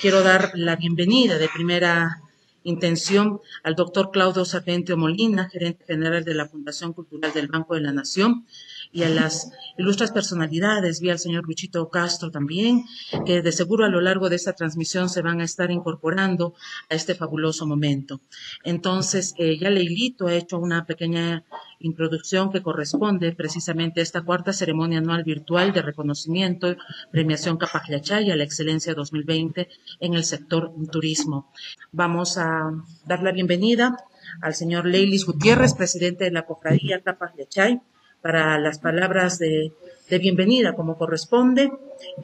quiero dar la bienvenida de primera intención al doctor Claudio Sargento Molina, gerente general de la Fundación Cultural del Banco de la Nación, y a las ilustres personalidades, vi al señor Luchito Castro también, que de seguro a lo largo de esta transmisión se van a estar incorporando a este fabuloso momento. Entonces, eh, ya Leilito ha hecho una pequeña introducción que corresponde precisamente a esta cuarta ceremonia anual virtual de reconocimiento, premiación Capajlachay a la excelencia 2020 en el sector turismo. Vamos a dar la bienvenida al señor Leilis Gutiérrez, presidente de la cofradía Capajlachay, para las palabras de, bienvenida como corresponde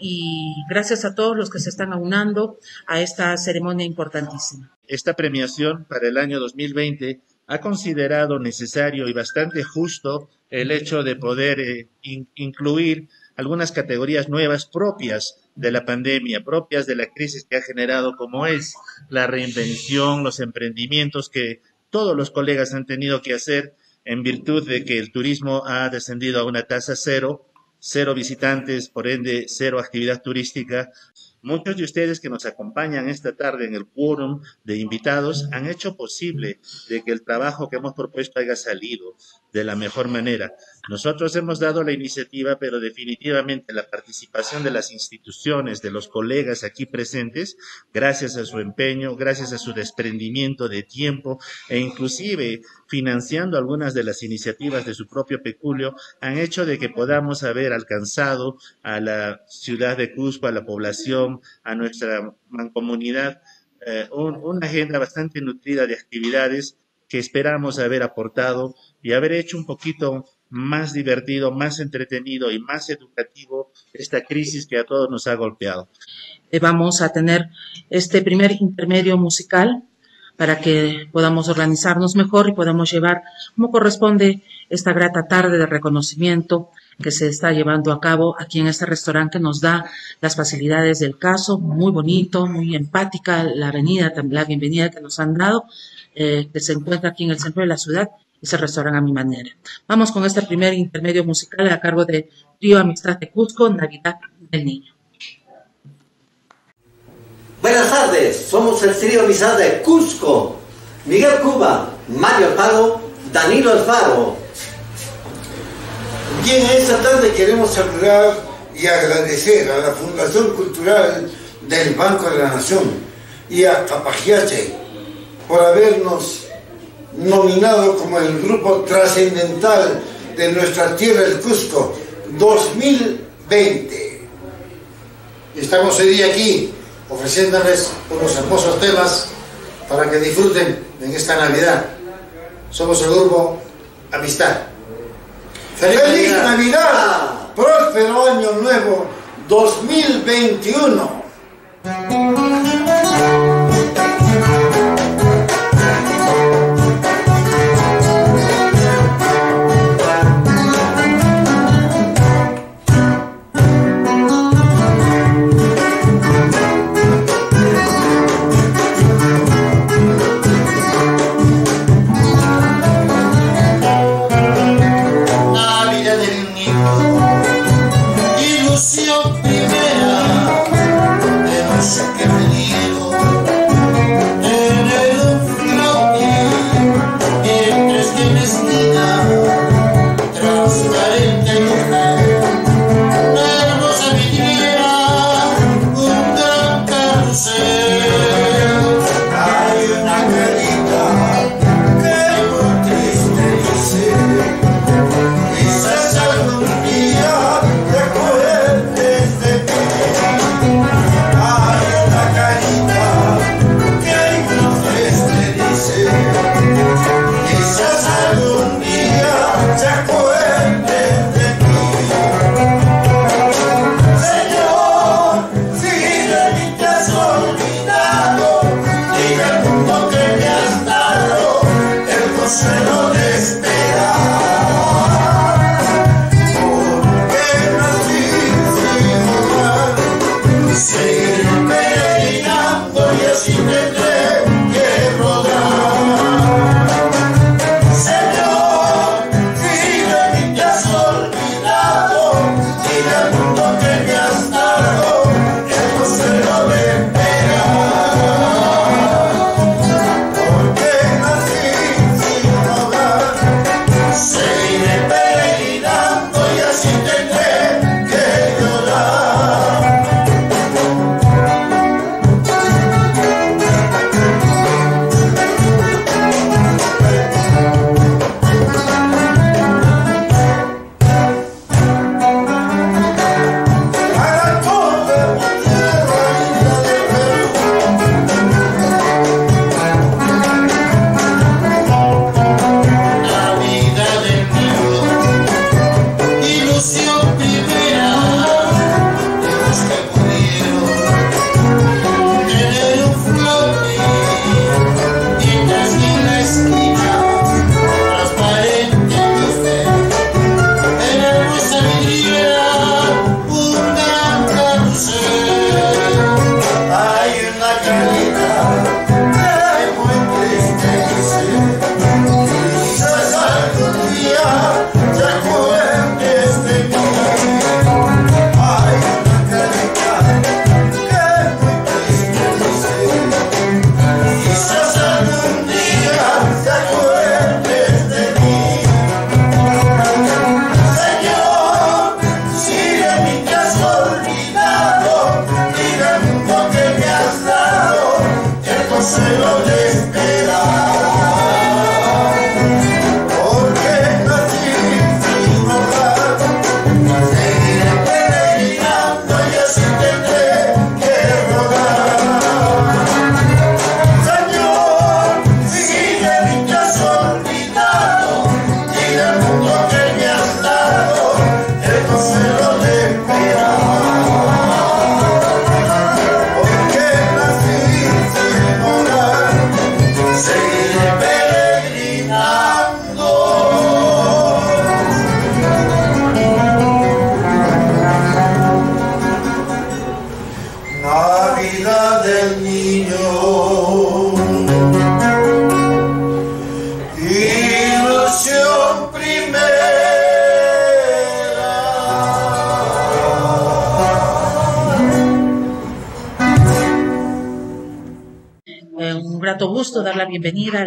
y gracias a todos los que se están aunando a esta ceremonia importantísima. Esta premiación para el año 2020 ha considerado necesario y bastante justo el hecho de poder eh, incluir algunas categorías nuevas propias de la pandemia, propias de la crisis que ha generado, como es la reinvención, los emprendimientos que todos los colegas han tenido que hacer en virtud de que el turismo ha descendido a una tasa cero, cero visitantes, por ende cero actividad turística. Muchos de ustedes que nos acompañan esta tarde en el quórum de invitados han hecho posible de que el trabajo que hemos propuesto haya salido de la mejor manera. Nosotros hemos dado la iniciativa, pero definitivamente la participación de las instituciones, de los colegas aquí presentes, gracias a su empeño, gracias a su desprendimiento de tiempo e inclusive financiando algunas de las iniciativas de su propio peculio, han hecho de que podamos haber alcanzado a la ciudad de Cusco, a la población, a nuestra mancomunidad, eh, una agenda bastante nutrida de actividades que esperamos haber aportado y haber hecho un poquito más divertido, más entretenido y más educativo esta crisis que a todos nos ha golpeado. Eh, vamos a tener este primer intermedio musical para que podamos organizarnos mejor y podamos llevar como corresponde esta grata tarde de reconocimiento que se está llevando a cabo aquí en este restaurante que nos da las facilidades del caso, muy bonito, muy empática la avenida, la bienvenida que nos han dado, eh, que se encuentra aquí en el centro de la ciudad y se restauran a mi manera. Vamos con este primer intermedio musical a cargo de Trío Amistad de Cusco, Navidad del Niño. Buenas tardes, somos el trío Amistad de Cusco, Miguel Cuba, Mario Alfaro, Danilo Alfaro. Bien, esta tarde queremos saludar y agradecer a la Fundación Cultural del Banco de la Nación y a Capajiache por habernos nominado como el grupo trascendental de nuestra tierra, el Cusco, 2020. Estamos hoy día aquí ofreciéndoles unos hermosos temas para que disfruten en esta Navidad. Somos el grupo Amistad. ¡Feliz, Navidad! ¡Próspero Año Nuevo 2021!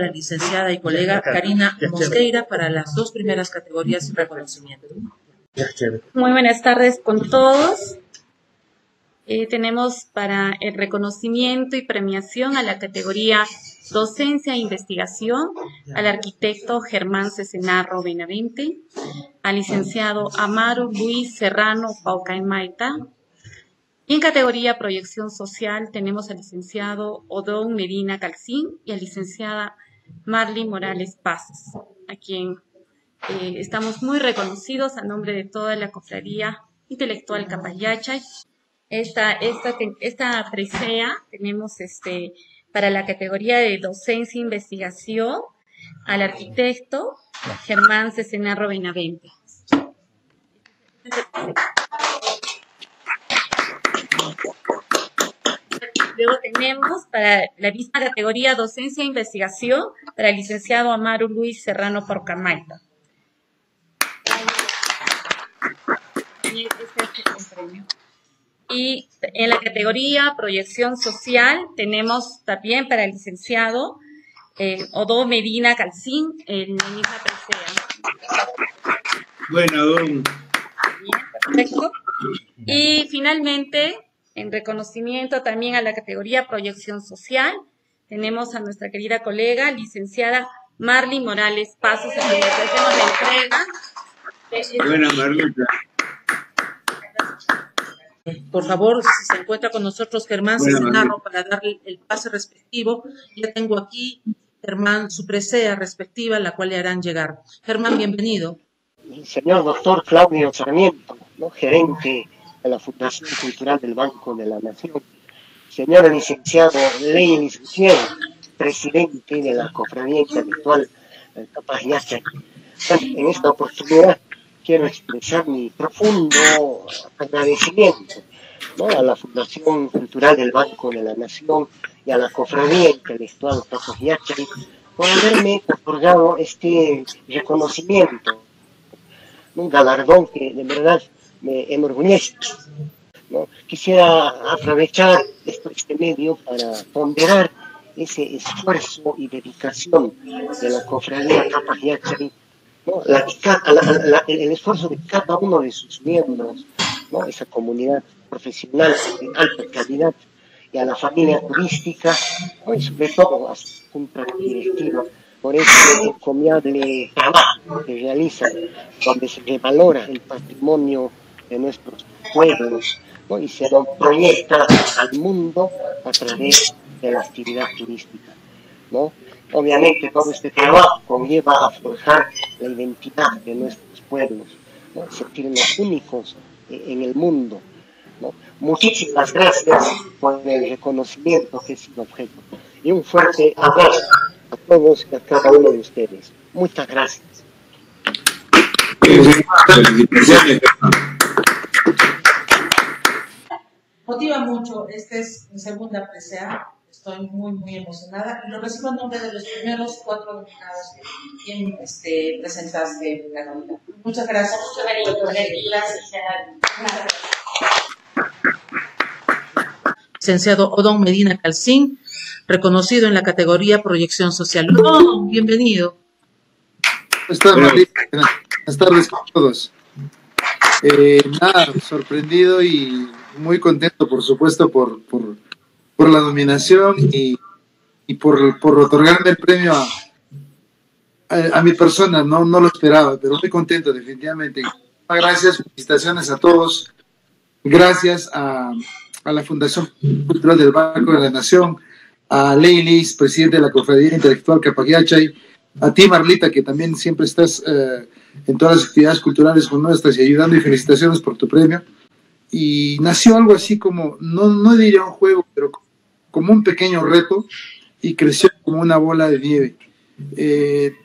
La licenciada y colega Karina Mosqueira para las dos primeras categorías y reconocimiento. Muy buenas tardes con todos. Eh, tenemos para el reconocimiento y premiación a la categoría Docencia e Investigación al arquitecto Germán Cesenarro Benavente, al licenciado Amaro Luis Serrano Paucaimaita. Y en categoría Proyección Social tenemos al licenciado Odón Medina Calcín y a licenciada Marley Morales Pazos, a quien eh, estamos muy reconocidos a nombre de toda la cofradía intelectual Capayachay. Esta, esta, esta presea tenemos este, para la categoría de docencia e investigación al arquitecto Germán Cesenarro Benavente. Luego tenemos para la misma categoría docencia e investigación para el licenciado Amaro Luis Serrano Porcamaita. Y este es el premio. Y en la categoría proyección social tenemos también para el licenciado eh, Odo Medina Calcín en la misma presea. Bueno, don. Bien, perfecto. Y finalmente, en reconocimiento también a la categoría proyección social, tenemos a nuestra querida colega, licenciada Marley Morales Pasos, a quien le hacemos la entrega. Buena Marlita. Por favor, si se encuentra con nosotros Germán Cesenarro para darle el pase respectivo, ya tengo aquí, Germán, su presea respectiva, la cual le harán llegar. Germán, bienvenido. el señor doctor Claudio Sarmiento, ¿no? gerente de la Fundación Cultural del Banco de la Nación, señor licenciado Ley Gutiérrez, presidente de la Cofradía Intelectual eh. Bueno, en esta oportunidad quiero expresar mi profundo agradecimiento a la Fundación Cultural del Banco de la Nación y a la Cofradía Intelectual Yachay por haberme otorgado este reconocimiento un galardón que de verdad me enorgullece. ¿no? Quisiera aprovechar este medio para ponderar ese esfuerzo y dedicación de la cofradía Capayachay, ¿no? La- la- la- el esfuerzo de cada uno de sus miembros, ¿no? esa comunidad profesional de alta calidad, y a la familia turística, ¿no? y sobre todo a su junta directiva, por ese encomiable trabajo que realizan, donde se revalora el patrimonio de nuestros pueblos ¿no? y se lo proyecta al mundo a través de la actividad turística. ¿no? Obviamente todo este trabajo conlleva a forjar la identidad de nuestros pueblos, ¿no? sentirnos únicos eh, en el mundo. ¿no? Muchísimas gracias por el reconocimiento que es el objeto. Y un fuerte abrazo a todos y a cada uno de ustedes. Muchas gracias. Felicitaciones. Motiva mucho, esta es mi segunda presea, estoy muy, muy emocionada y lo recibo en nombre de los primeros cuatro nominados que quien este, presentaste la novela. Muchas gracias. Licenciado Odón Medina Calcín, reconocido en la categoría Proyección Social. Odón, bienvenido. Buenas tardes. Buenas tardes a todos. Eh, nada, sorprendido y muy contento, por supuesto, por, por, por la nominación y, y por, por otorgarme el premio a, a, mi persona. No, no lo esperaba, pero muy contento, definitivamente. Gracias, felicitaciones a todos. Gracias a, a la Fundación Cultural del Banco de la Nación, a Leilis, presidente de la Cofradía Intelectual Capagiachay, a ti, Marlita, que también siempre estás eh, en todas las actividades culturales con nuestras y ayudando, y felicitaciones por tu premio. Y nació algo así como, no, no diría un juego, pero como un pequeño reto y creció como una bola de nieve. Eh,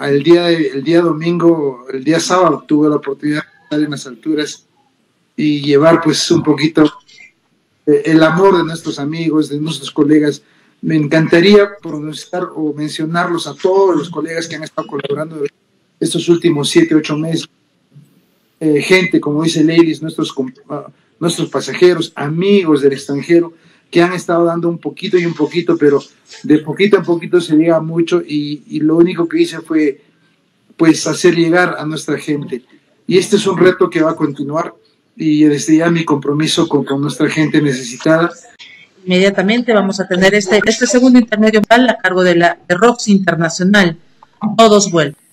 el, día, el día domingo, el día sábado, tuve la oportunidad de estar en las alturas y llevar pues un poquito eh, el amor de nuestros amigos, de nuestros colegas. Me encantaría pronunciar o mencionarlos a todos los colegas que han estado colaborando estos últimos siete, ocho meses. Eh, gente, como dice Ladies, nuestros, uh, nuestros pasajeros, amigos del extranjero, que han estado dando un poquito y un poquito, pero de poquito a poquito se llega mucho y, lo único que hice fue pues hacer llegar a nuestra gente. Y este es un reto que va a continuar y desde ya mi compromiso con, con nuestra gente necesitada. Inmediatamente vamos a tener este, este segundo intermedio a cargo de la de Rox Internacional. Todos vuelven.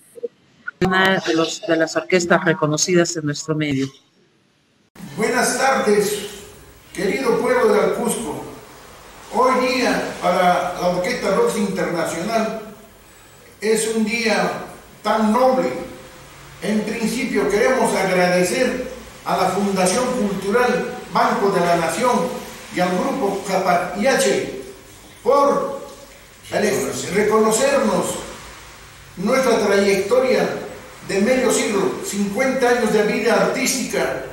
Una de, las orquestas reconocidas en nuestro medio. Buenas tardes, querido pueblo de Alcusco. Hoy día para la Orquesta Rox Internacional es un día tan noble. En principio queremos agradecer a la Fundación Cultural Banco de la Nación y al Grupo Capayache por reconocernos nuestra trayectoria de medio siglo, 50 años de vida artística,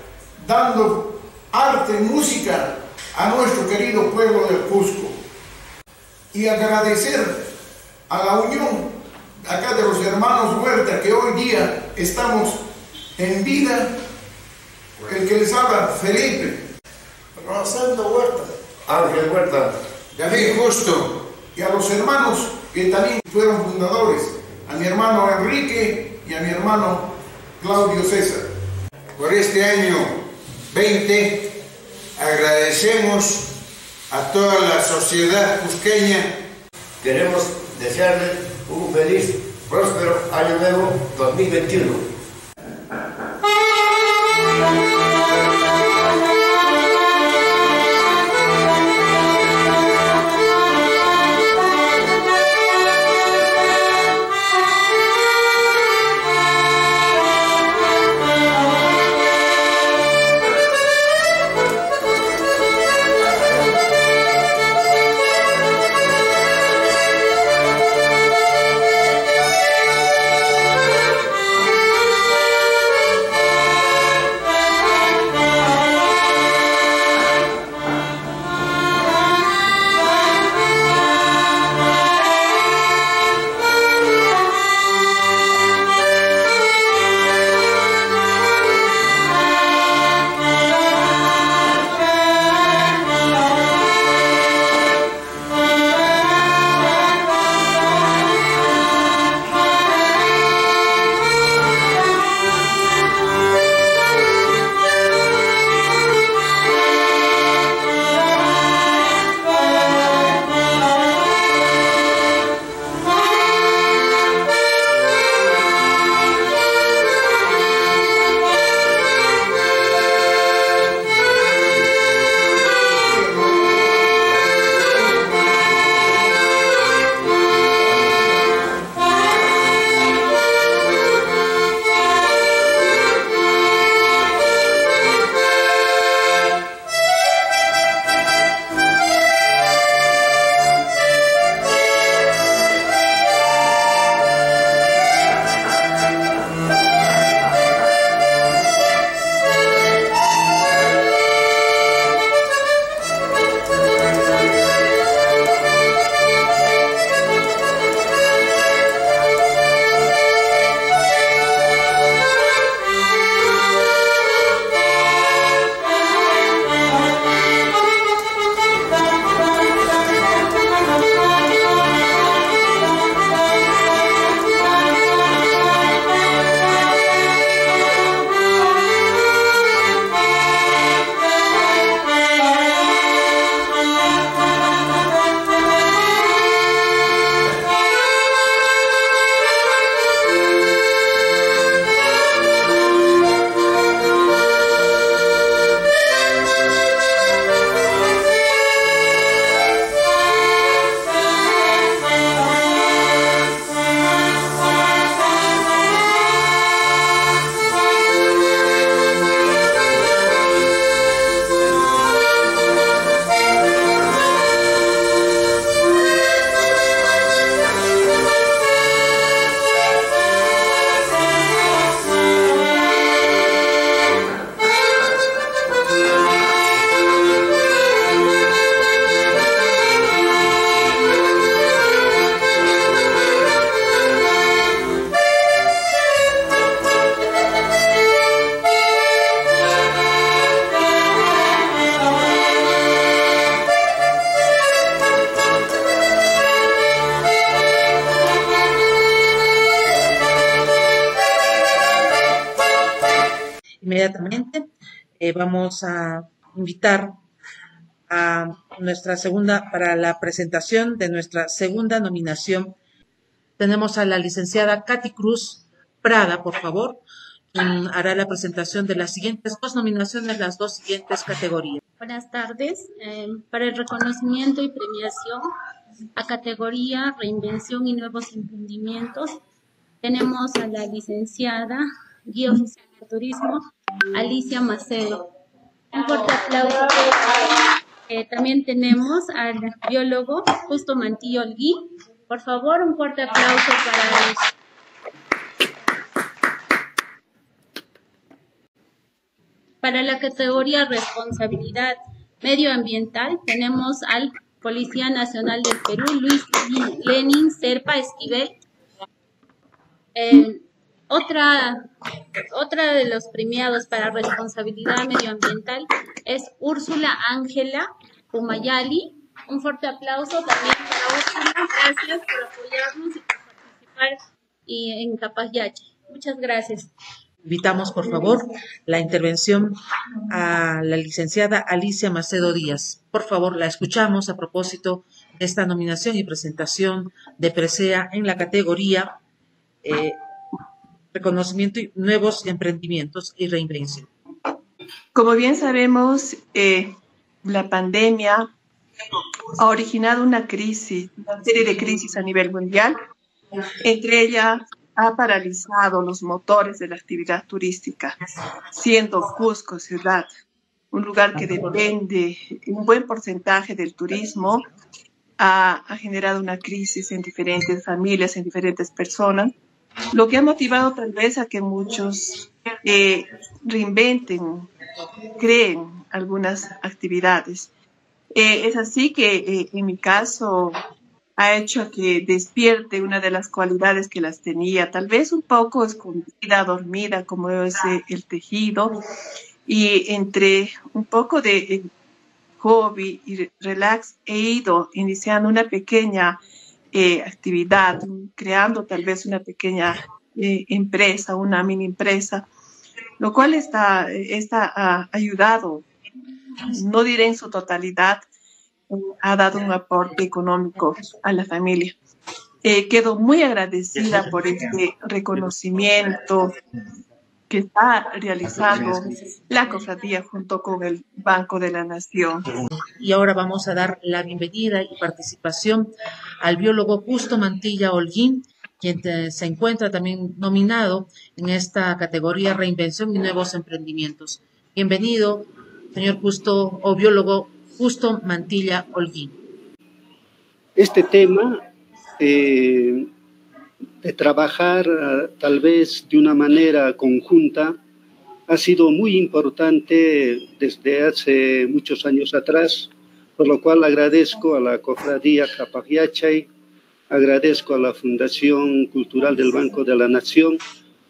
dando arte, música a nuestro querido pueblo del Cusco. Y agradecer a la unión acá de los hermanos Huerta, que hoy día estamos en vida el que les habla, Felipe. Rosendo Huerta. Ángel Huerta. David Justo. Y a los hermanos que también fueron fundadores. A mi hermano Enrique y a mi hermano Claudio César. Por este año 20 agradecemos a toda la sociedad cusqueña. Queremos desearles un feliz, próspero año nuevo 2021. Eh, vamos a invitar a nuestra segunda, para la presentación de nuestra segunda nominación. Tenemos a la licenciada Katy Cruz Prada, por favor, quien hará la presentación de las siguientes dos nominaciones, las dos siguientes categorías. Buenas tardes. Eh, para el reconocimiento y premiación a categoría Reinvención y Nuevos Emprendimientos, tenemos a la licenciada Guía Oficial de Turismo, Alicia Macedo. Un fuerte aplauso. Eh, también tenemos al biólogo Justo Mantillo Olguín. Por favor, un fuerte aplauso para ellos. Para la categoría responsabilidad medioambiental tenemos al Policía Nacional del Perú, Luis Lenin Serpa Esquivel. Eh, otra, otra de los premiados para responsabilidad medioambiental es Úrsula Ángela Pumayali. Un fuerte aplauso también para Úrsula. Gracias por apoyarnos y por participar en Capayache. Muchas gracias. Invitamos, por favor, la intervención a la licenciada Alicia Macedo Díaz. Por favor, la escuchamos a propósito de esta nominación y presentación de Presea en la categoría eh, reconocimiento y nuevos emprendimientos y reinvención. Como bien sabemos, eh, la pandemia ha originado una crisis, una serie de crisis a nivel mundial. Entre ellas, ha paralizado los motores de la actividad turística, siendo Cusco ciudad un lugar que depende un buen porcentaje del turismo, ha, ha generado una crisis en diferentes familias, en diferentes personas lo que ha motivado tal vez a que muchos eh, reinventen, creen algunas actividades. Eh, es así que eh, en mi caso ha hecho que despierte una de las cualidades que las tenía, tal vez un poco escondida, dormida, como es el tejido, y entre un poco de hobby y relax he ido iniciando una pequeña eh, actividad, creando tal vez una pequeña eh, empresa, una mini empresa, lo cual está, está ha ayudado, no diré en su totalidad, ha dado un aporte económico a la familia. Eh, quedo muy agradecida por este reconocimiento que está realizando la cofradía junto con el Banco de la Nación. Y ahora vamos a dar la bienvenida y participación al biólogo Justo Mantilla Holguín, quien se encuentra también nominado en esta categoría Reinvención y Nuevos Emprendimientos. Bienvenido, señor Justo, o biólogo Justo Mantilla Holguín. Este tema eh, de trabajar eh, tal vez de una manera conjunta ha sido muy importante desde hace muchos años atrás, por lo cual agradezco a la Cofradía Capagiachay, agradezco a la Fundación Cultural del Banco de la Nación,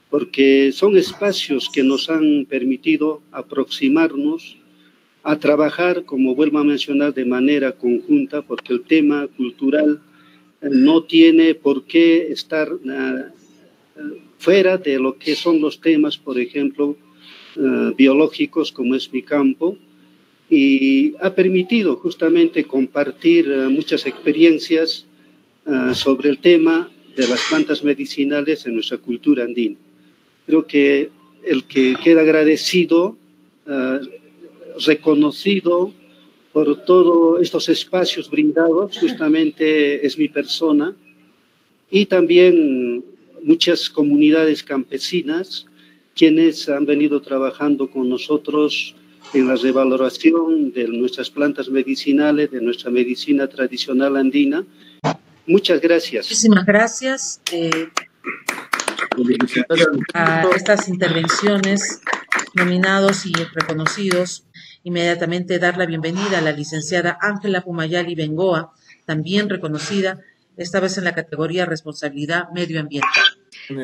porque son espacios que nos han permitido aproximarnos a trabajar, como vuelvo a mencionar, de manera conjunta, porque el tema cultural no tiene por qué estar ah, fuera de lo que son los temas, por ejemplo, ah, biológicos, como es mi campo, y ha permitido justamente compartir ah, muchas experiencias sobre el tema de las plantas medicinales en nuestra cultura andina. Creo que el que queda agradecido, reconocido, por todos estos espacios brindados, justamente es mi persona, y también muchas comunidades campesinas, quienes han venido trabajando con nosotros en la revaloración de nuestras plantas medicinales, de nuestra medicina tradicional andina. Muchas gracias. Muchísimas gracias eh, a estas intervenciones nominados y reconocidos Inmediatamente dar la bienvenida a la licenciada Ángela Pumayali Bengoa, también reconocida, esta vez en la categoría Responsabilidad Medioambiental.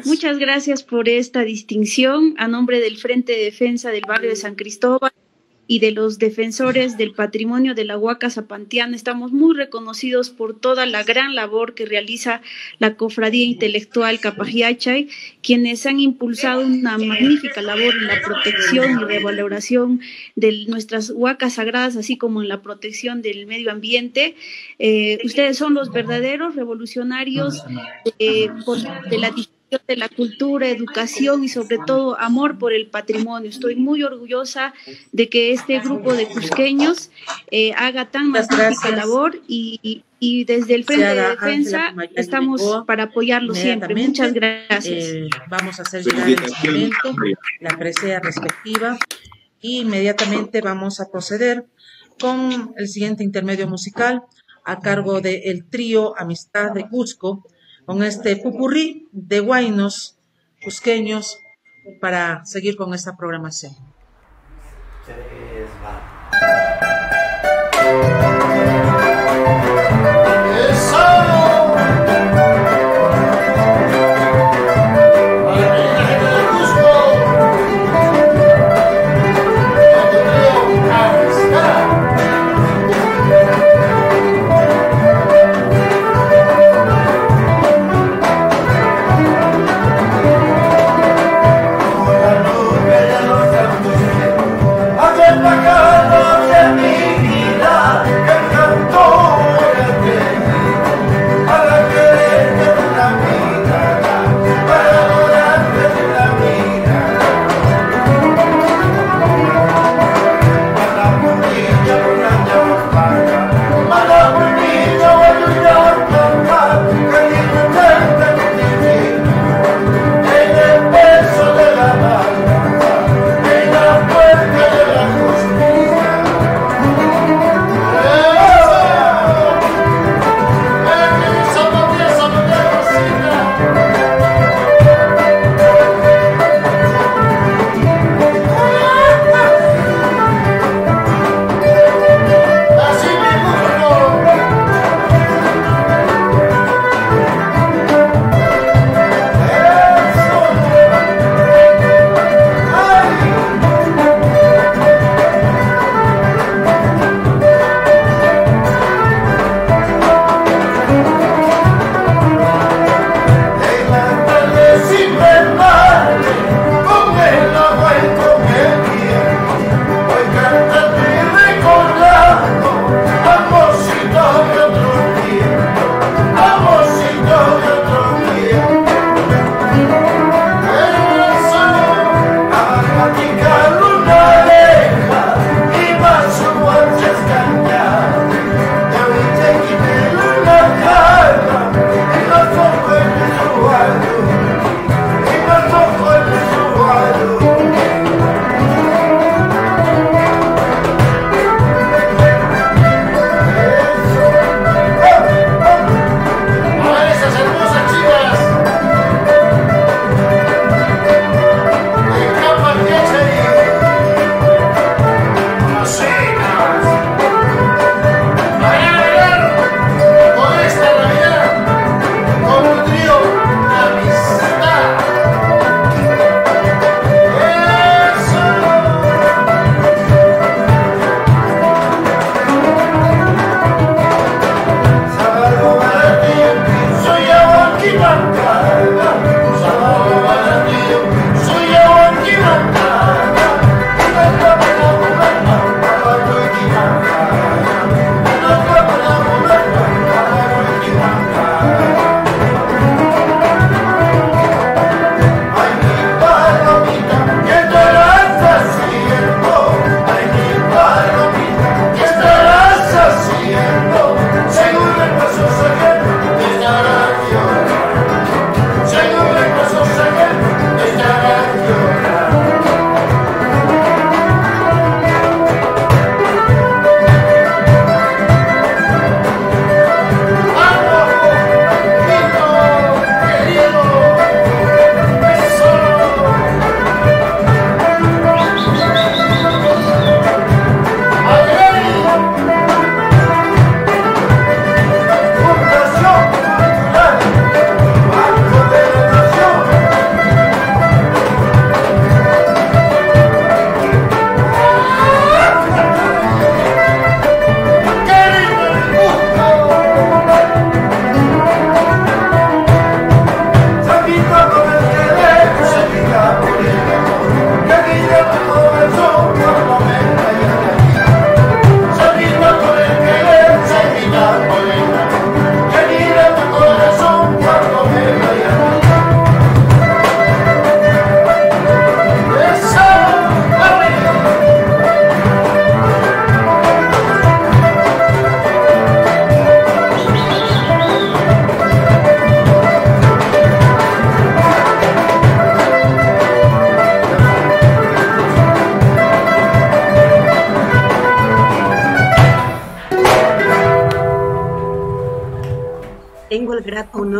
Muchas gracias por esta distinción. A nombre del Frente de Defensa del Barrio de San Cristóbal, y de los defensores del patrimonio de la Huaca Zapantiana. Estamos muy reconocidos por toda la gran labor que realiza la Cofradía Intelectual Capajiachay, quienes han impulsado una magnífica labor en la protección y revaloración de nuestras huacas sagradas, así como en la protección del medio ambiente. Eh, ustedes son los verdaderos revolucionarios eh, de la de la cultura, educación y sobre todo amor por el patrimonio. Estoy muy orgullosa de que este grupo de cusqueños eh, haga tan magnífica labor y, y, desde el Frente de Defensa estamos para apoyarlo siempre. Muchas gracias. Eh, vamos a hacer llegar en este momento la presea respectiva y inmediatamente vamos a proceder con el siguiente intermedio musical a cargo del trío Amistad de Cusco con este pupurrí de guainos cusqueños para seguir con esta programación.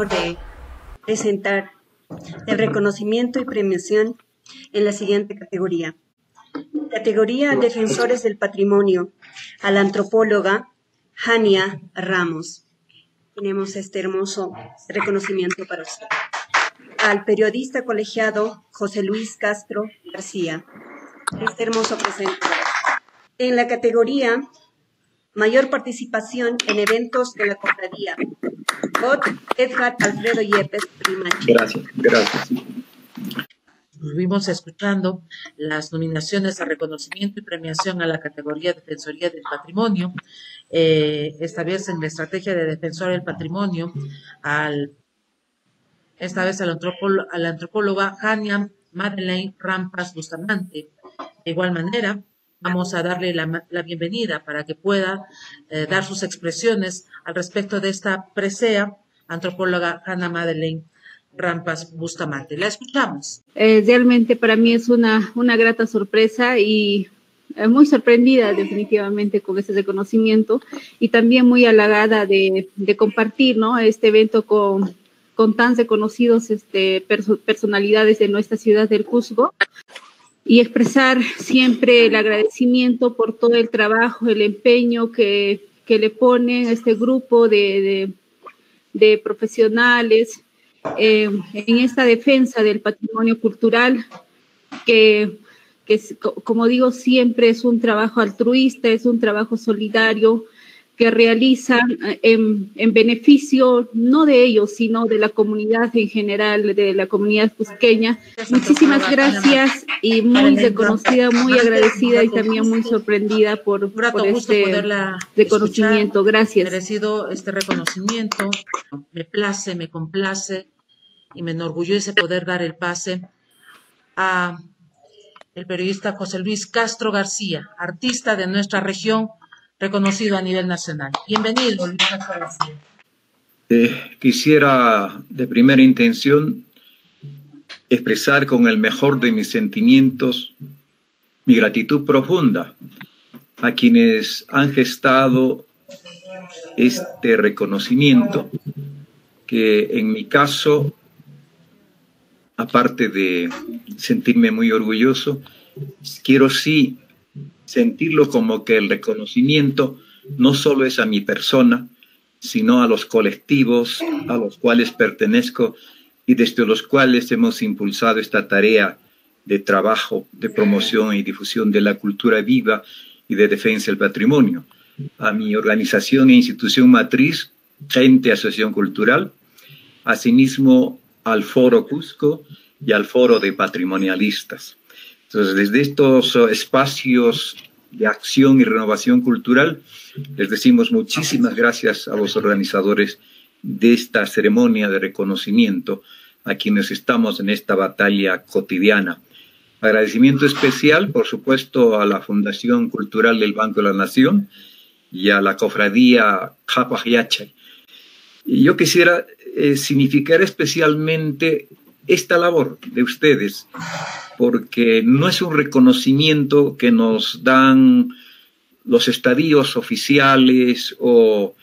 De presentar el reconocimiento y premiación en la siguiente categoría. Categoría Defensores del Patrimonio a la antropóloga Jania Ramos. Tenemos este hermoso reconocimiento para usted. Al periodista colegiado José Luis Castro García. Este hermoso presente. En la categoría Mayor participación en eventos de la cofradía. Edgar Alfredo Yepes Primachi. Gracias, gracias. Estuvimos escuchando las nominaciones a reconocimiento y premiación a la categoría Defensoría del Patrimonio. Eh, esta vez en la estrategia de Defensor del Patrimonio, al, esta vez a la, a la antropóloga Jania Madeleine Rampas Bustamante. De igual manera, vamos a darle la, bienvenida para que pueda eh, dar sus expresiones al respecto de esta presea, antropóloga Hannah Madeleine Rampas Bustamante. La escuchamos. Eh, realmente para mí es una, una grata sorpresa y eh, muy sorprendida definitivamente con este reconocimiento y también muy halagada de, de compartir ¿no? este evento con, con tan reconocidos este, personalidades de nuestra ciudad del Cusco y expresar siempre el agradecimiento por todo el trabajo, el empeño que, que le ponen a este grupo de, de, profesionales eh, en esta defensa del patrimonio cultural, que, que, como digo siempre, es un trabajo altruista, es un trabajo solidario, que realizan eh, en, beneficio no de ellos, sino de la comunidad en general, de la comunidad cusqueña. Muchísimas gracias y muy reconocida, muy agradecida y también muy sorprendida por, por este reconocimiento. Gracias. Merecido este reconocimiento. Me place, me complace y me enorgullece poder dar el pase a el periodista José Luis Castro García, artista de nuestra región, reconocido a nivel nacional. Bienvenido, Luis. Eh, quisiera de primera intención expresar con el mejor de mis sentimientos mi gratitud profunda a quienes han gestado este reconocimiento que en mi caso, aparte de sentirme muy orgulloso, quiero sí sentirlo como que el reconocimiento no solo es a mi persona, sino a los colectivos a los cuales pertenezco y desde los cuales hemos impulsado esta tarea de trabajo, de promoción y difusión de la cultura viva y de defensa del patrimonio. A mi organización e institución matriz, Gente Asociación Cultural, asimismo al Foro Cusco y al Foro de Patrimonialistas. Entonces, desde estos uh, espacios de acción y renovación cultural, les decimos muchísimas gracias a los organizadores de esta ceremonia de reconocimiento a quienes estamos en esta batalla cotidiana. Agradecimiento especial, por supuesto, a la Fundación Cultural del Banco de la Nación y a la cofradía Japajyachay. Y yo quisiera eh, significar especialmente esta labor de ustedes, porque no es un reconocimiento que nos dan los estadios oficiales o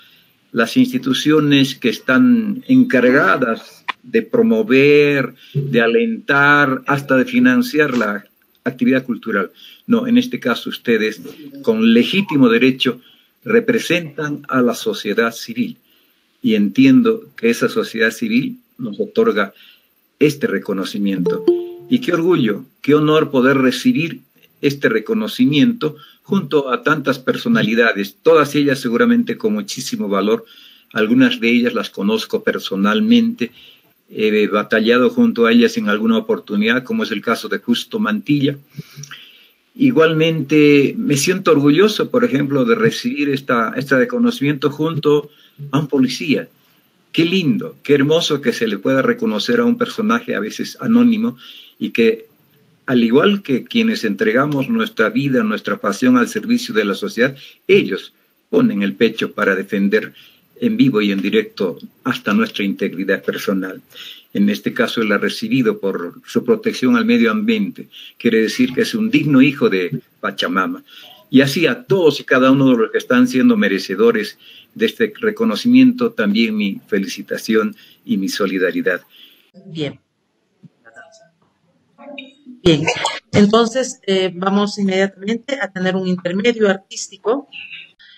las instituciones que están encargadas de promover, de alentar, hasta de financiar la actividad cultural. No, en este caso ustedes, con legítimo derecho, representan a la sociedad civil. Y entiendo que esa sociedad civil nos otorga este reconocimiento. Y qué orgullo, qué honor poder recibir este reconocimiento junto a tantas personalidades, todas ellas seguramente con muchísimo valor. Algunas de ellas las conozco personalmente, he batallado junto a ellas en alguna oportunidad, como es el caso de Justo Mantilla. Igualmente me siento orgulloso, por ejemplo, de recibir esta, este reconocimiento junto a un policía Qué lindo, qué hermoso que se le pueda reconocer a un personaje a veces anónimo y que, al igual que quienes entregamos nuestra vida, nuestra pasión al servicio de la sociedad, ellos ponen el pecho para defender en vivo y en directo hasta nuestra integridad personal. En este caso, él ha recibido por su protección al medio ambiente. Quiere decir que es un digno hijo de Pachamama. Y así a todos y cada uno de los que están siendo merecedores de este reconocimiento, también mi felicitación y mi solidaridad. Bien. Bien, entonces eh, vamos inmediatamente a tener un intermedio artístico,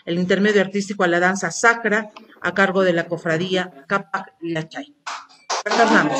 el intermedio artístico a la danza sacra a cargo de la cofradía Capac Lachay. Fernando.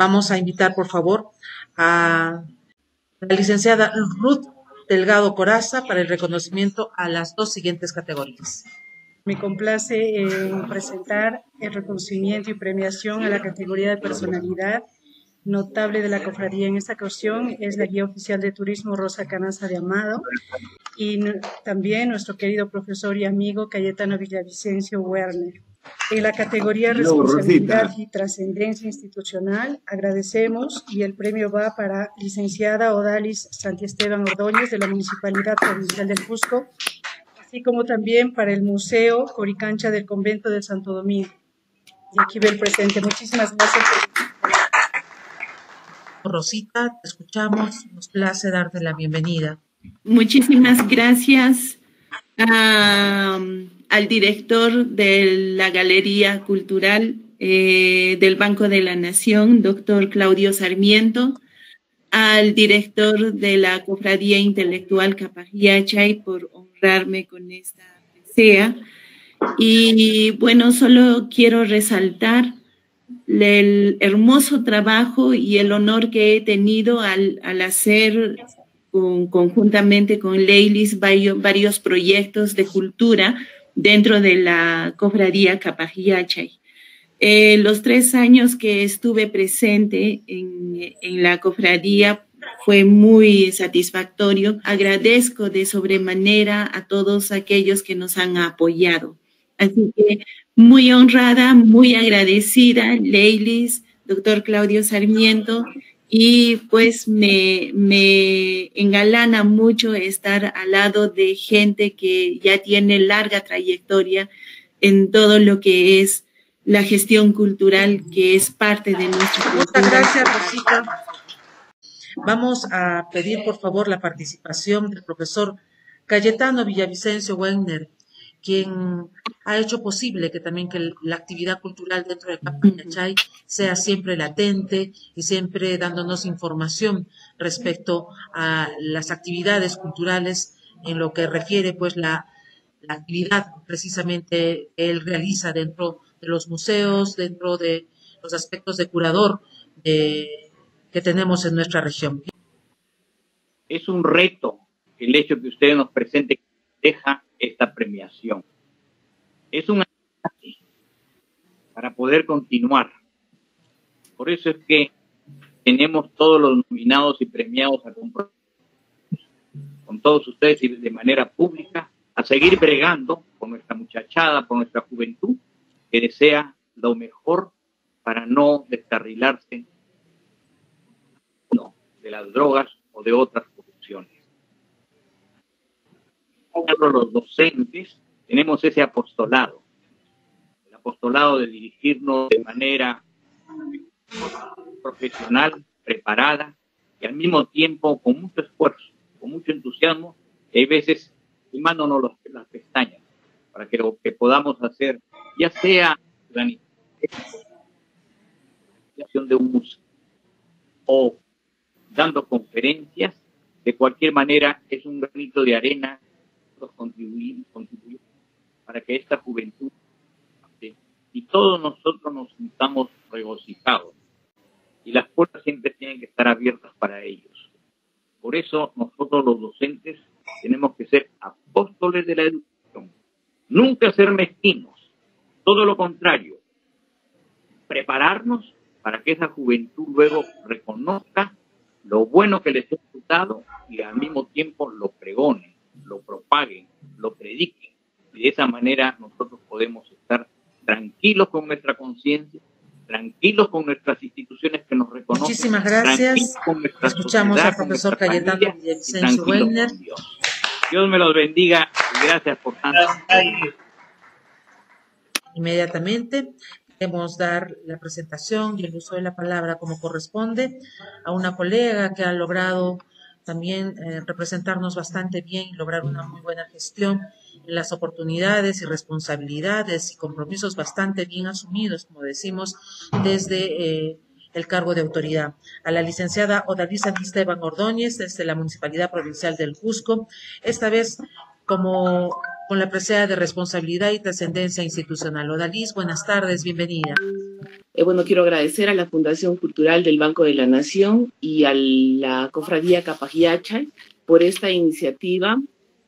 Vamos a invitar, por favor, a la licenciada Ruth Delgado Coraza para el reconocimiento a las dos siguientes categorías. Me complace en presentar el reconocimiento y premiación a la categoría de personalidad notable de la cofradía en esta ocasión es la guía oficial de turismo Rosa Canaza de Amado y también nuestro querido profesor y amigo Cayetano Villavicencio Werner. En la categoría Responsabilidad y Trascendencia Institucional, agradecemos y el premio va para licenciada Odalis Santiesteban Ordóñez de la Municipalidad Provincial del Cusco, así como también para el Museo Coricancha del Convento de Santo Domingo. Y aquí ve el presente. Muchísimas gracias. Rosita, te escuchamos. Nos place darte la bienvenida. Muchísimas gracias al director de la Galería Cultural eh, del Banco de la Nación, doctor Claudio Sarmiento, al director de la Cofradía Intelectual Capajiachay por honrarme con esta presea. Y bueno, solo quiero resaltar el hermoso trabajo y el honor que he tenido al, hacer conjuntamente con Leilis varios, proyectos de cultura dentro de la cofradía Capajiachay. Eh, los tres años que estuve presente en, en la cofradía fue muy satisfactorio. Agradezco de sobremanera a todos aquellos que nos han apoyado. Así que muy honrada, muy agradecida, Leilis, doctor Claudio Sarmiento, y pues me, me engalana mucho estar al lado de gente que ya tiene larga trayectoria en todo lo que es la gestión cultural, que es parte de nuestra Muchas gracias, Rosita. Vamos a pedir, por favor, la participación del profesor Cayetano Villavicencio Wegner, quien ha hecho posible que también que la actividad cultural dentro de Capayachay sea siempre latente y siempre dándonos información respecto a las actividades culturales en lo que refiere pues la, actividad precisamente que él realiza dentro de los museos, dentro de los aspectos de curador que tenemos en nuestra región. Es un reto el hecho que usted nos presente deja esta premiación. Es un para poder continuar. Por eso es que tenemos todos los nominados y premiados a con todos ustedes y de manera pública a seguir bregando con nuestra muchachada, por nuestra juventud, que desea lo mejor para no descarrilarse no, de las drogas o de otras corrupciones los docentes tenemos ese apostolado, el apostolado de dirigirnos de manera profesional, preparada y al mismo tiempo con mucho esfuerzo, con mucho entusiasmo, y hay veces quemándonos las pestañas para que lo que podamos hacer, ya sea la de un museo o dando conferencias, de cualquier manera es un granito de arena contribuir, contribuir para que esta juventud y todos nosotros nos sintamos regocijados. Y las puertas siempre tienen que estar abiertas para ellos. Por eso nosotros los docentes tenemos que ser apóstoles de la educación, nunca ser mezquinos, todo lo contrario, prepararnos para que esa juventud luego reconozca lo bueno que les he dado y al mismo tiempo lo pregone lo propaguen, lo prediquen. De esa manera nosotros podemos estar tranquilos con nuestra conciencia, tranquilos con nuestras instituciones que nos reconocen. Muchísimas gracias. Escuchamos al profesor Cayetano Villavicencio Wellner. Dios. Dios me los bendiga y gracias por tanto. Inmediatamente queremos dar la presentación y el uso de la palabra como corresponde a una colega que ha logrado también eh, representarnos bastante bien y lograr una muy buena gestión las oportunidades y responsabilidades y compromisos bastante bien asumidos, como decimos, desde eh, el cargo de autoridad. A la licenciada Odalisa Esteban Ordóñez, desde la Municipalidad Provincial del Cusco, esta vez como con la presea de responsabilidad y trascendencia institucional. Odalis, buenas tardes, bienvenida. Eh, bueno, quiero agradecer a la Fundación Cultural del Banco de la Nación y a la Cofradía Capajiachay por esta iniciativa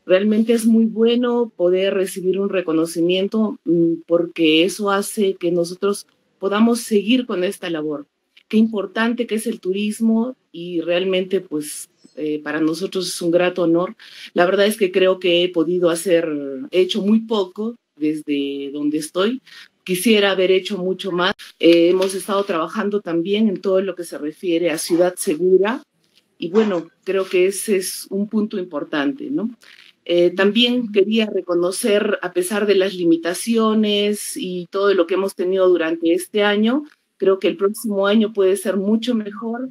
Realmente es muy bueno poder recibir un reconocimiento mm, porque eso hace que nosotros podamos seguir con esta labor. Qué importante que es el turismo y realmente pues eh, para nosotros es un grato honor. La verdad es que creo que he podido hacer, he hecho muy poco desde donde estoy. Quisiera haber hecho mucho más. Eh, hemos estado trabajando también en todo lo que se refiere a ciudad segura y bueno, creo que ese es un punto importante, ¿no? Eh, también quería reconocer, a pesar de las limitaciones y todo lo que hemos tenido durante este año, creo que el próximo año puede ser mucho mejor.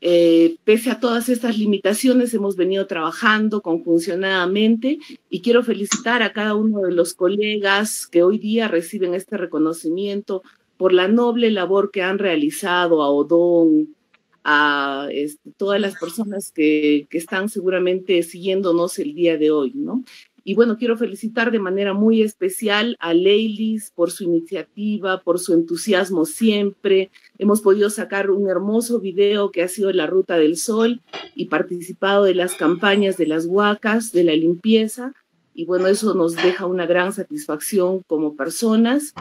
Eh, pese a todas estas limitaciones, hemos venido trabajando conjuncionadamente y quiero felicitar a cada uno de los colegas que hoy día reciben este reconocimiento por la noble labor que han realizado a Odón, a todas las personas que, que, están seguramente siguiéndonos el día de hoy, ¿no? Y bueno, quiero felicitar de manera muy especial a Leilis por su iniciativa, por su entusiasmo siempre. Hemos podido sacar un hermoso video que ha sido la Ruta del Sol y participado de las campañas de las huacas, de la limpieza. Y bueno, eso nos deja una gran satisfacción como personas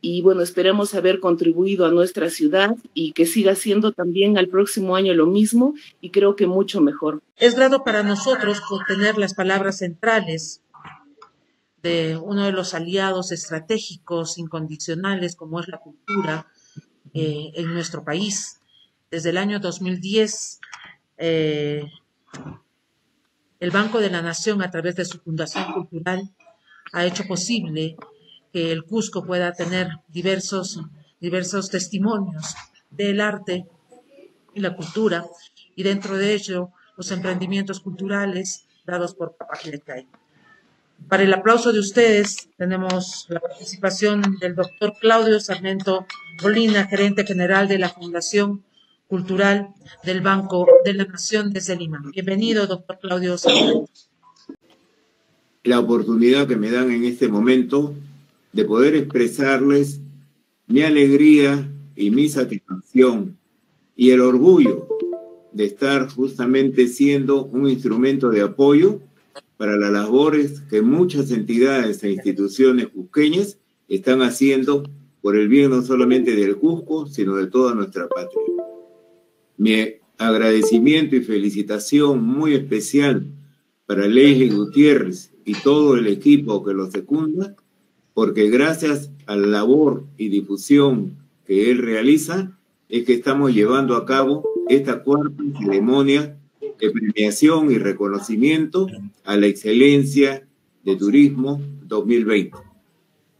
y bueno, esperemos haber contribuido a nuestra ciudad y que siga siendo también al próximo año lo mismo y creo que mucho mejor. Es grado para nosotros tener las palabras centrales de uno de los aliados estratégicos incondicionales como es la cultura eh, en nuestro país. Desde el año 2010, eh, el Banco de la Nación, a través de su Fundación Cultural, ha hecho posible que el Cusco pueda tener diversos, diversos testimonios del arte y la cultura, y dentro de ello los emprendimientos culturales dados por Papaglecay. Para el aplauso de ustedes tenemos la participación del doctor Claudio Sarmiento Bolina, gerente general de la Fundación Cultural del Banco de la Nación desde Lima. Bienvenido, doctor Claudio Sarmiento. La oportunidad que me dan en este momento de poder expresarles mi alegría y mi satisfacción y el orgullo de estar justamente siendo un instrumento de apoyo para las labores que muchas entidades e instituciones cusqueñas están haciendo por el bien no solamente del Cusco, sino de toda nuestra patria. Mi agradecimiento y felicitación muy especial para Leslie Gutiérrez y todo el equipo que lo secunda porque gracias a la labor y difusión que él realiza, es que estamos llevando a cabo esta cuarta ceremonia de premiación y reconocimiento a la excelencia de turismo 2020.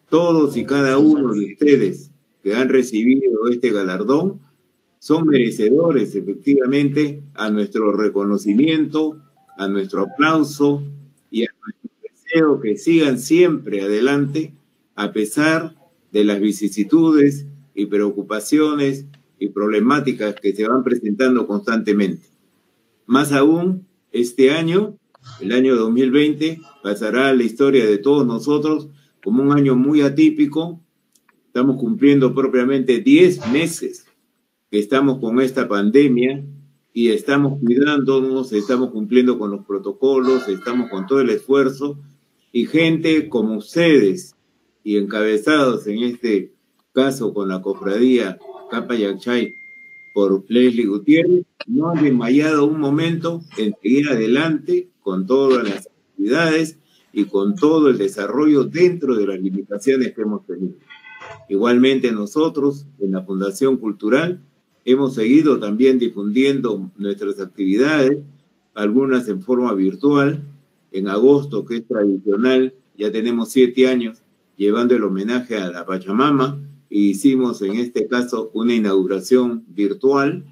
Todos y cada uno de ustedes que han recibido este galardón son merecedores efectivamente a nuestro reconocimiento, a nuestro aplauso y a nuestro deseo que sigan siempre adelante a pesar de las vicisitudes y preocupaciones y problemáticas que se van presentando constantemente. Más aún, este año, el año 2020, pasará a la historia de todos nosotros como un año muy atípico. Estamos cumpliendo propiamente 10 meses que estamos con esta pandemia y estamos cuidándonos, estamos cumpliendo con los protocolos, estamos con todo el esfuerzo y gente como ustedes y encabezados en este caso con la cofradía Capa Yachay por Leslie Gutiérrez, no han desmayado un momento en seguir adelante con todas las actividades y con todo el desarrollo dentro de las limitaciones que hemos tenido. Igualmente nosotros en la Fundación Cultural hemos seguido también difundiendo nuestras actividades, algunas en forma virtual. En agosto, que es tradicional, ya tenemos siete años llevando el homenaje a la Pachamama e hicimos en este caso una inauguración virtual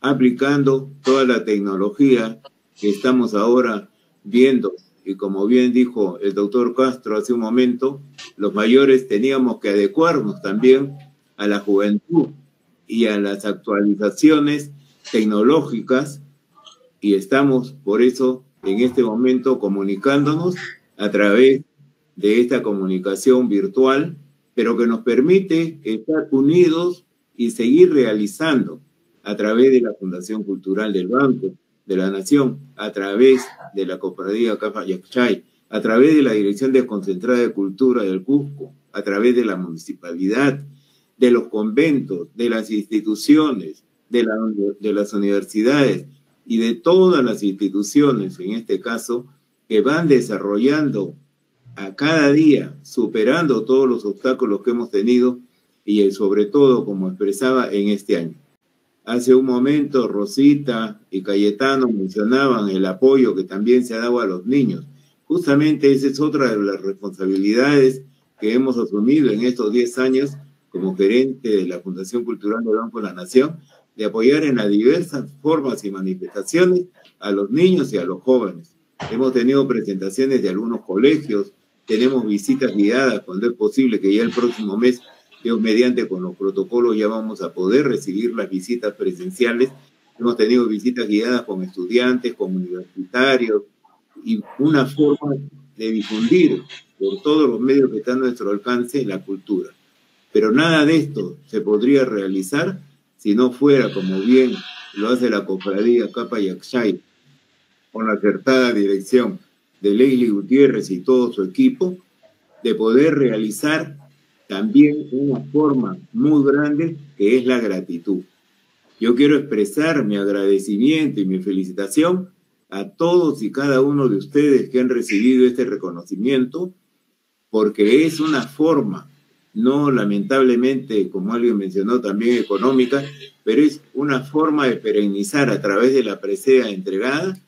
aplicando toda la tecnología que estamos ahora viendo. Y como bien dijo el doctor Castro hace un momento, los mayores teníamos que adecuarnos también a la juventud y a las actualizaciones tecnológicas y estamos por eso en este momento comunicándonos a través de esta comunicación virtual, pero que nos permite estar unidos y seguir realizando a través de la Fundación Cultural del Banco de la Nación a través de la Cofradía Cafa Yachay, a través de la Dirección Desconcentrada de Cultura del Cusco, a través de la municipalidad, de los conventos, de las instituciones, de las universidades y de todas las instituciones, en este caso, que van desarrollando a cada día, superando todos los obstáculos que hemos tenido y sobre todo, como expresaba, en este año. Hace un momento Rosita y Cayetano mencionaban el apoyo que también se ha dado a los niños. Justamente esa es otra de las responsabilidades que hemos asumido en estos 10 años como gerente de la Fundación Cultural del Banco de la Nación, de apoyar en las diversas formas y manifestaciones a los niños y a los jóvenes. Hemos tenido presentaciones de algunos colegios, tenemos visitas guiadas cuando es posible que ya el próximo mes Dios mediante con los protocolos ya vamos a poder recibir las visitas presenciales. Hemos tenido visitas guiadas con estudiantes, con universitarios y una forma de difundir por todos los medios que están a nuestro alcance la cultura. Pero nada de esto se podría realizar si no fuera, como bien lo hace la cofradía Capa Yakshay, con la acertada dirección de Leili Gutiérrez y todo su equipo, de poder realizar también una forma muy grande que es la gratitud. Yo quiero expresar mi agradecimiento y mi felicitación a todos y cada uno de ustedes que han recibido este reconocimiento, porque es una forma, no lamentablemente, como alguien mencionó, también económica, pero es una forma de perennizar a través de la presea entregada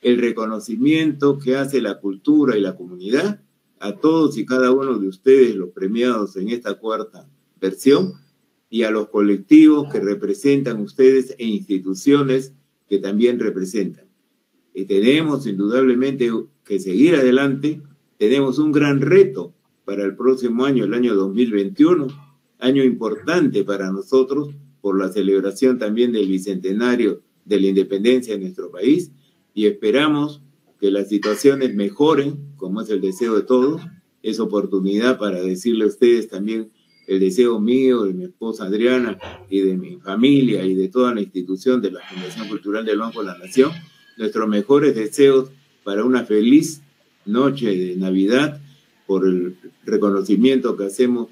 el reconocimiento que hace la cultura y la comunidad a todos y cada uno de ustedes, los premiados en esta cuarta versión, y a los colectivos que representan ustedes e instituciones que también representan. Y tenemos indudablemente que seguir adelante, tenemos un gran reto para el próximo año, el año 2021, año importante para nosotros por la celebración también del bicentenario de la independencia de nuestro país y esperamos que las situaciones mejoren, como es el deseo de todos, es oportunidad para decirle a ustedes también el deseo mío, de mi esposa Adriana y de mi familia y de toda la institución de la Fundación Cultural del Banco de la Nación, nuestros mejores deseos para una feliz noche de Navidad por el reconocimiento que hacemos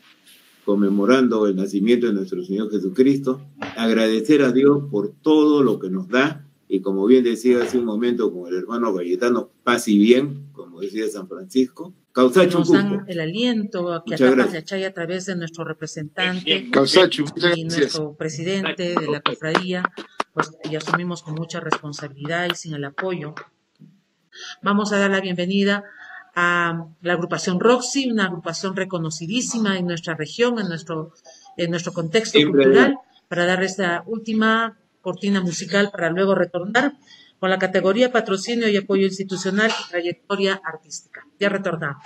conmemorando el nacimiento de nuestro Señor Jesucristo, agradecer a Dios por todo lo que nos da y como bien decía hace un momento con el hermano Galletano, paz y bien, como decía San Francisco, Causacho Nos dan el aliento que acá a través de nuestro representante y nuestro presidente de la cofradía, pues y asumimos con mucha responsabilidad y sin el apoyo. Vamos a dar la bienvenida a la agrupación Roxy, una agrupación reconocidísima en nuestra región, en nuestro, en nuestro contexto cultural, para dar esta última cortina musical para luego retornar con la categoría patrocinio y apoyo institucional y trayectoria artística. Ya retornamos.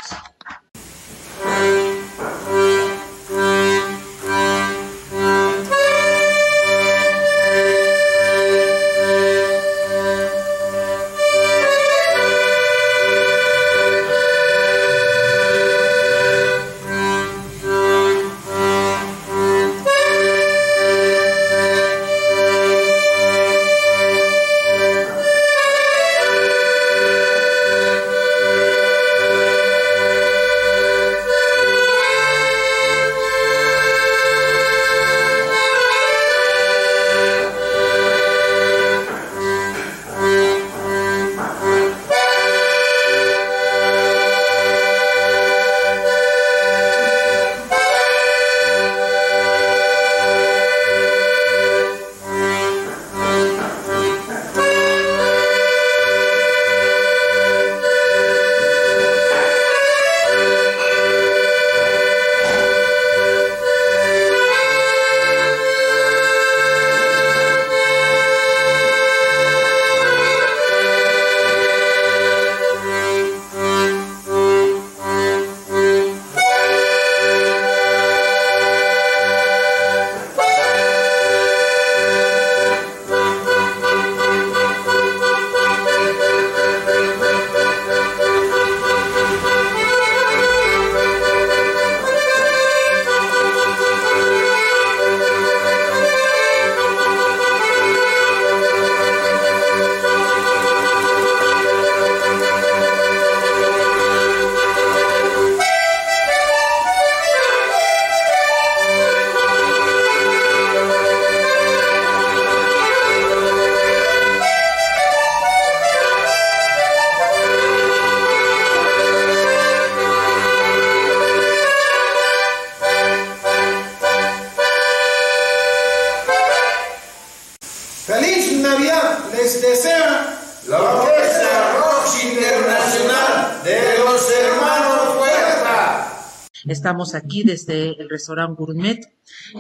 Estamos aquí desde el restaurante Gourmet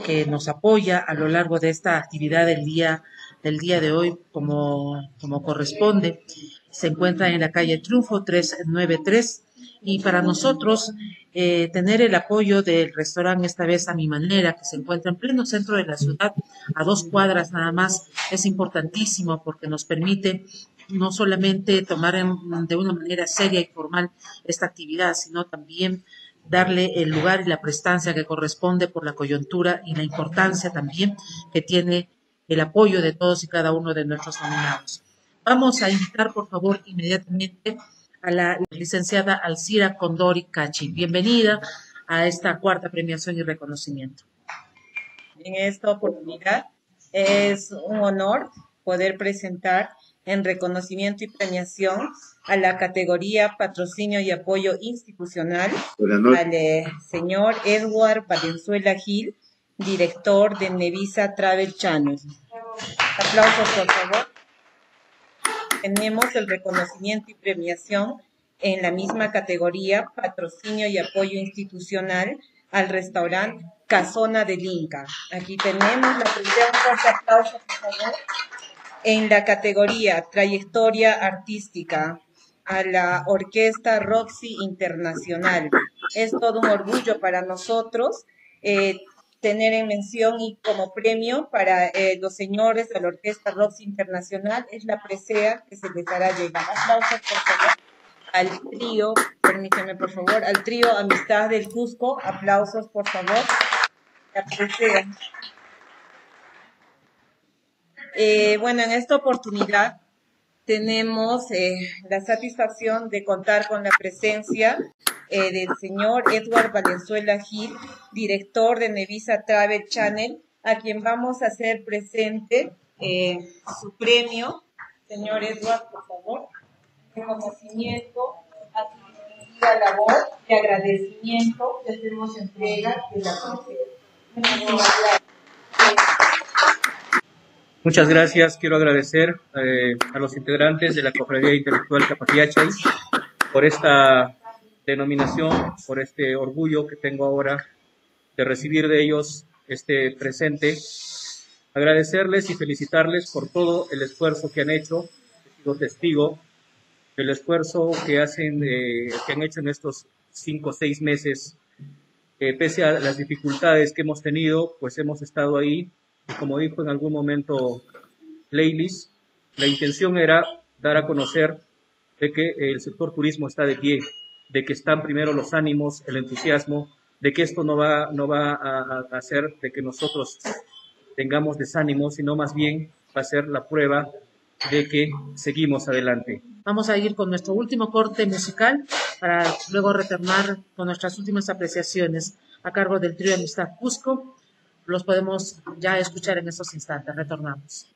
que nos apoya a lo largo de esta actividad del día del día de hoy como, como corresponde. Se encuentra en la calle Triunfo 393 y para nosotros eh, tener el apoyo del restaurante esta vez a mi manera, que se encuentra en pleno centro de la ciudad, a dos cuadras nada más, es importantísimo porque nos permite no solamente tomar de una manera seria y formal esta actividad, sino también darle el lugar y la prestancia que corresponde por la coyuntura y la importancia también que tiene el apoyo de todos y cada uno de nuestros nominados. Vamos a invitar, por favor, inmediatamente a la licenciada Alcira Condori Cachi. Bienvenida a esta cuarta premiación y reconocimiento. En esta oportunidad es un honor poder presentar en reconocimiento y premiación a la categoría patrocinio y apoyo institucional al eh, señor Edward Valenzuela Gil, director de Nevisa Travel Channel. Aplausos, por favor tenemos el reconocimiento y premiación en la misma categoría, patrocinio y apoyo institucional al restaurante Casona del Inca. Aquí tenemos la primera fuerte aplauso, por favor. En la categoría trayectoria artística a la Orquesta Roxy Internacional. Es todo un orgullo para nosotros eh, tener en mención y como premio para eh, los señores de la Orquesta Roxy Internacional es la presea que se les dará llegar. Aplausos, por favor, al trío, permíteme, por favor, al trío Amistad del Cusco. Aplausos, por favor. La presea. Eh, bueno, en esta oportunidad tenemos eh, la satisfacción de contar con la presencia eh, del señor Edward Valenzuela Gil, director de Nevisa Travel Channel, a quien vamos a hacer presente su premio. Señor Edward, por favor, reconocimiento a su labor y agradecimiento que hacemos entrega de la Muchas gracias. Quiero agradecer eh, a los integrantes de la Cofradía Intelectual Capaciachay por esta denominación, por este orgullo que tengo ahora de recibir de ellos este presente. Agradecerles y felicitarles por todo el esfuerzo que han hecho. He sido testigo del esfuerzo que, hacen, eh, que han hecho en estos cinco o seis meses. pese a las dificultades que hemos tenido, pues hemos estado ahí como dijo en algún momento Leilis, la intención era dar a conocer de que el sector turismo está de pie, de que están primero los ánimos, el entusiasmo, de que esto no va, no va a, hacer de que nosotros tengamos desánimo, sino más bien va a ser la prueba de que seguimos adelante. Vamos a ir con nuestro último corte musical para luego retornar con nuestras últimas apreciaciones a cargo del trío Amistad Cusco los podemos ya escuchar en estos instantes. Retornamos.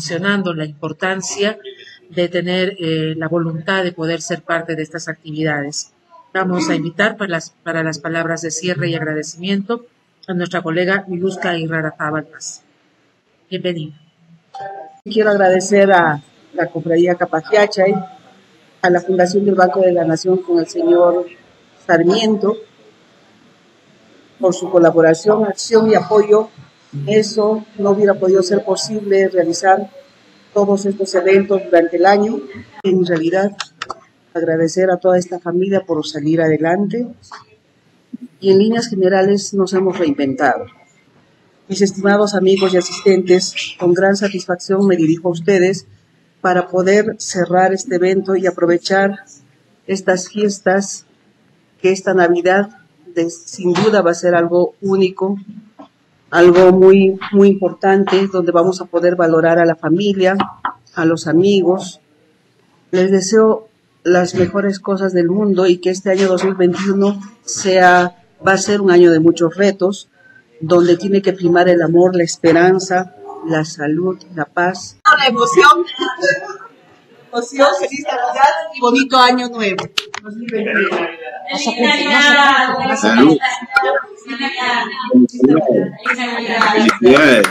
Mencionando la importancia de tener eh, la voluntad de poder ser parte de estas actividades. Vamos a invitar para las, para las palabras de cierre y agradecimiento a nuestra colega Miluska Irrara Balmas. Bienvenida. Quiero agradecer a la Cofradía Capajiachay, a la Fundación del Banco de la Nación con el señor Sarmiento, por su colaboración, acción y apoyo. Eso no hubiera podido ser posible realizar todos estos eventos durante el año. En realidad, agradecer a toda esta familia por salir adelante y en líneas generales nos hemos reinventado. Mis estimados amigos y asistentes, con gran satisfacción me dirijo a ustedes para poder cerrar este evento y aprovechar estas fiestas que esta Navidad sin duda va a ser algo único, algo muy, muy importante, donde vamos a poder valorar a la familia, a los amigos. Les deseo las mejores cosas del mundo y que este año 2021 sea, va a ser un año de muchos retos, donde tiene que primar el amor, la esperanza, la salud, la paz. La emoción, emoción, feliz Navidad y bonito año nuevo. Salud. Felicidades.